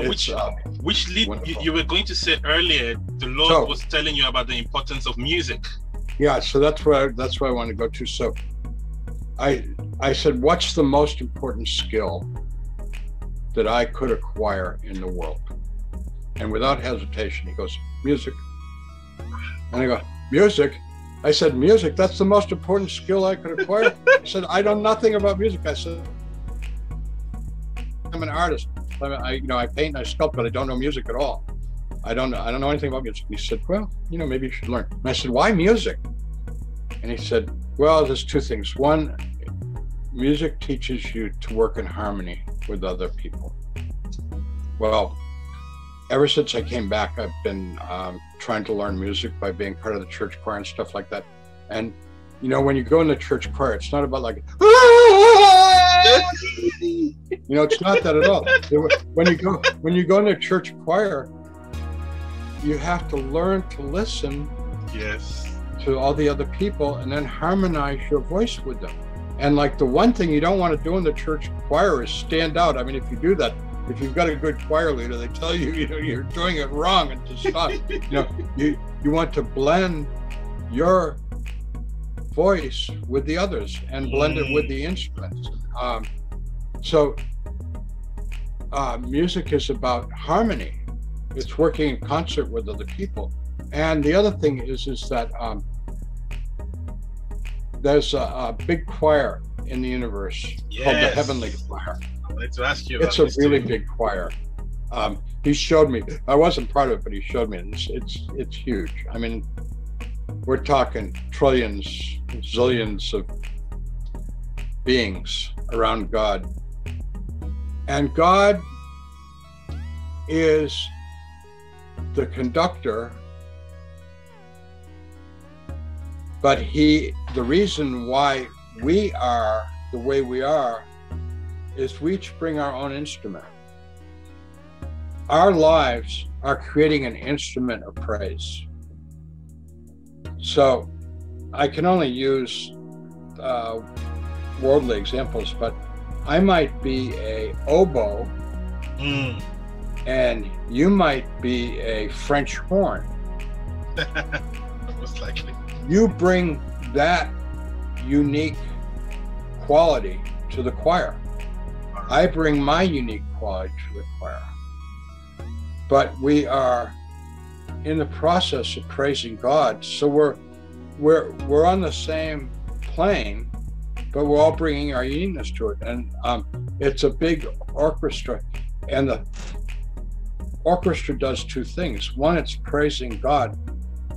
but which uh, which lead you, you were going to say earlier the Lord So- was telling you about the importance of music. yeah, so that's where that's where I want to go to. So, I I said, what's the most important skill that I could acquire in the world? And without hesitation, he goes, music. And I go, music. I said, music. That's the most important skill I could acquire. I said, I know nothing about music. I said, I'm an artist. I, you know, I paint and I sculpt, but I don't know music at all. I don't know. I don't know anything about music. He said, well, you know, maybe you should learn. And I said, why music? And he said, well, there's two things. One, music teaches you to work in harmony with other people. Well, ever since I came back, I've been um, trying to learn music by being part of the church choir and stuff like that. And you know, when you go in the church choir, it's not about like, you know, it's not that at all. When you go when you go in the church choir, you have to learn to listen Yes. to all the other people and then harmonize your voice with them. And like the one thing you don't want to do in the church choir is stand out. I mean, if you do that, if you've got a good choir leader, they tell you, you know, you're doing it wrong and to stop. you know, you you want to blend your voice with the others and blend it with mm. the instruments. Um, so uh, music is about harmony. It's working in concert with other people. And the other thing is, is that um, there's a, a big choir in the universe called the Heavenly Choir. To ask you about It's a really too. big choir. Um, he showed me. I wasn't part of it, but he showed me. It's it's it's huge. I mean, we're talking trillions, zillions of beings around God, and God is the conductor. But he, the reason why we are the way we are is we each bring our own instrument. Our lives are creating an instrument of praise. So I can only use uh, worldly examples, but I might be a oboe Mm. and you might be a French horn. Most likely. You bring that unique quality to the choir. I bring my unique quality to the choir. But we are in the process of praising God. So we're we're we're on the same plane, but we're all bringing our uniqueness to it. And um, it's a big orchestra, and the orchestra does two things. One, it's praising God,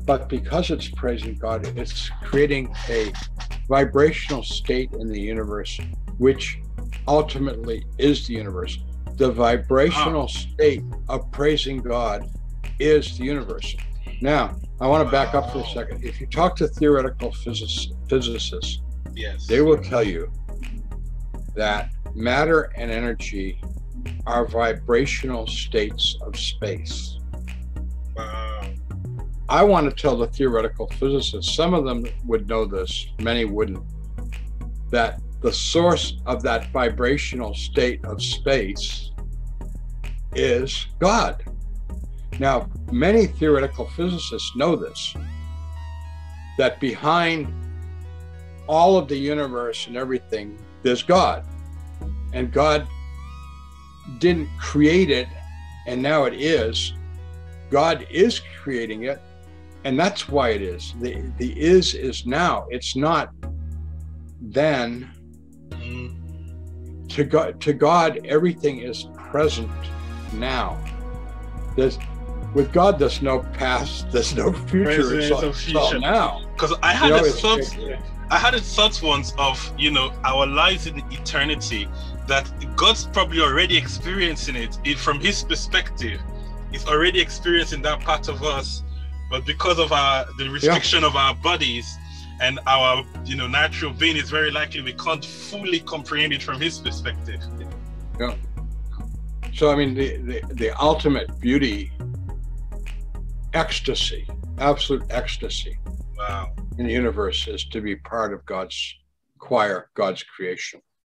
but because it's praising God, it's creating a vibrational state in the universe, which ultimately is the universe. The vibrational state of praising God is the universe. Now, I want to back up for a second. If you talk to theoretical physics, physicists, Yes. they will tell you that matter and energy are vibrational states of space. Wow. I want to tell the theoretical physicists, some of them would know this, many wouldn't, that the source of that vibrational state of space is God. Now, many theoretical physicists know this, that behind all of the universe and everything, there's God. And God didn't create it, and now it is. God is creating it, and that's why it is. The the is is now. It's not then. To God, to God, everything is present now. There's with God, there's no past, there's no future. It's Present all, or it's all now. Because I You had know, a it's- thought. I had a thought once of you know our lives in eternity that God's probably already experiencing it, it from His perspective. He's already experiencing that part of us, but because of our the restriction of our bodies and our you know natural being, it's very likely we can't fully comprehend it from His perspective. Yeah. So I mean, the, the the ultimate beauty, ecstasy, absolute ecstasy Wow. in the universe is to be part of God's choir, God's creation.